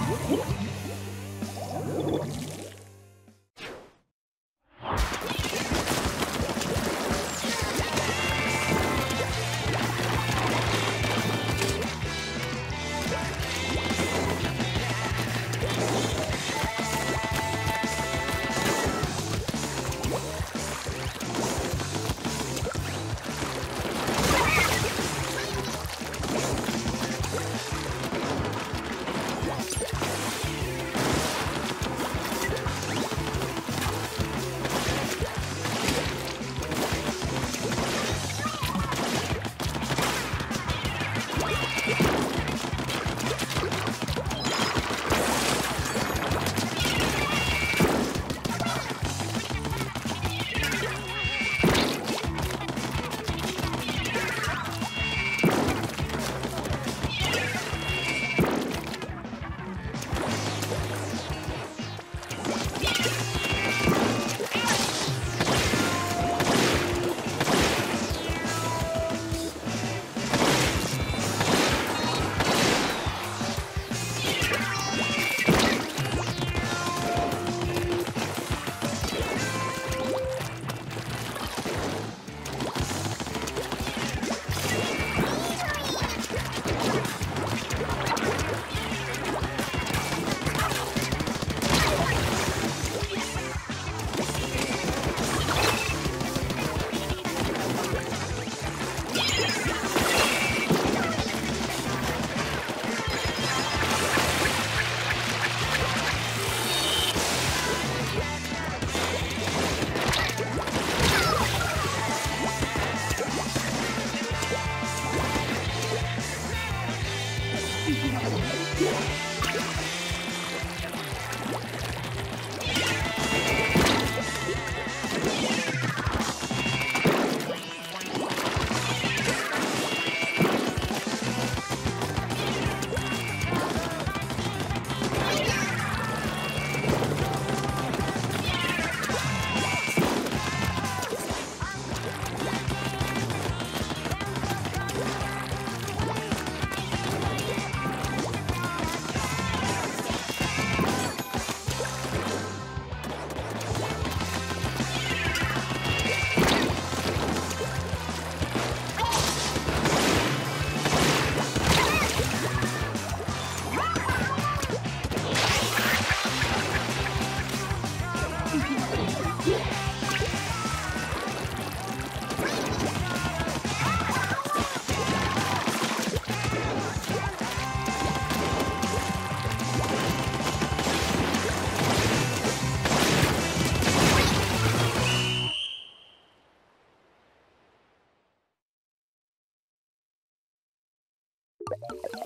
What? You